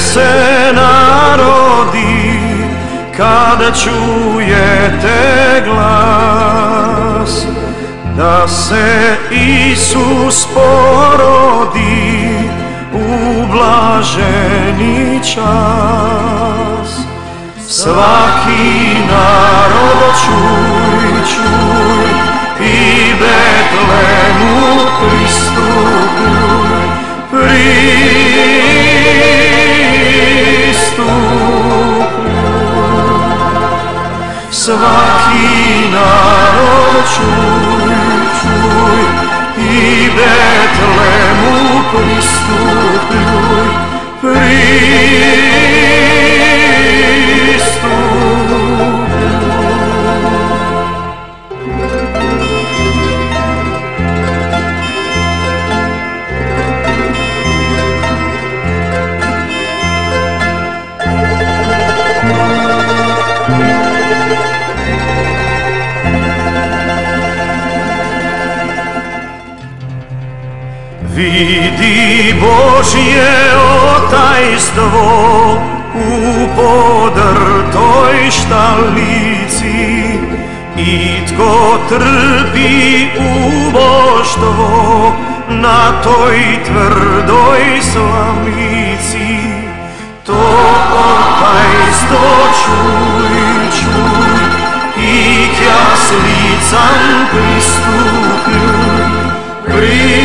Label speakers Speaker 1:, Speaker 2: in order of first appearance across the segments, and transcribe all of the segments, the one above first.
Speaker 1: se narodi kada čujete glas da se Isus porodi u blaženi čas. Svaki narod čuj, čuj i Betlemu pristupuj. Svaki svakina očuj, čuj, i Betlemu pristupljuj, pristupljuj. Vidi Božje otajstvo u podrtoj štalici i tko trpi uboštvo na toj tvrdoj slamici. To otajstvo čuj, čuj i k jaslicam pristupljuj.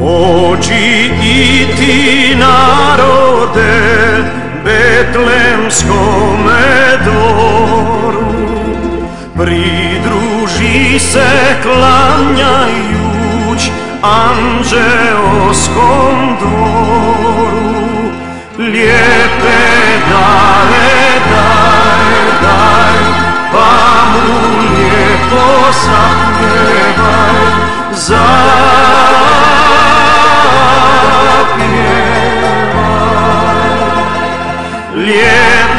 Speaker 1: Pođi i ti narode Betlemskome dvoru. Pridruži se klanjajuć anđeoskom dvoru. Lijepe Yeah.